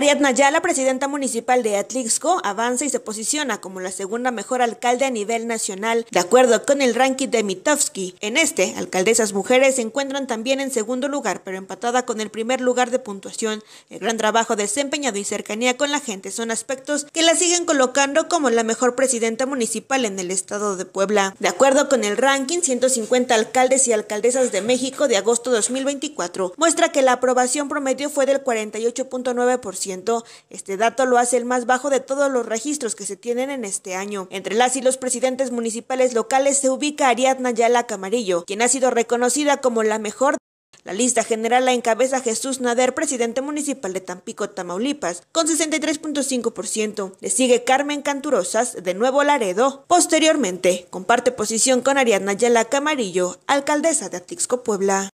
Ariadna Yala, presidenta municipal de Atlixco, avanza y se posiciona como la segunda mejor alcalde a nivel nacional, de acuerdo con el ranking de Mitofsky. En este, alcaldesas mujeres se encuentran también en segundo lugar, pero empatada con el primer lugar de puntuación. El gran trabajo desempeñado y cercanía con la gente son aspectos que la siguen colocando como la mejor presidenta municipal en el estado de Puebla. De acuerdo con el ranking 150 alcaldes y alcaldesas de México de agosto 2024, muestra que la aprobación promedio fue del 48.9% este dato lo hace el más bajo de todos los registros que se tienen en este año. Entre las y los presidentes municipales locales se ubica Ariadna Yala Camarillo, quien ha sido reconocida como la mejor la lista general la encabeza Jesús Nader, presidente municipal de Tampico, Tamaulipas, con 63.5%. Le sigue Carmen Canturosas, de Nuevo Laredo. Posteriormente, comparte posición con Ariadna Yala Camarillo, alcaldesa de Atixco, Puebla.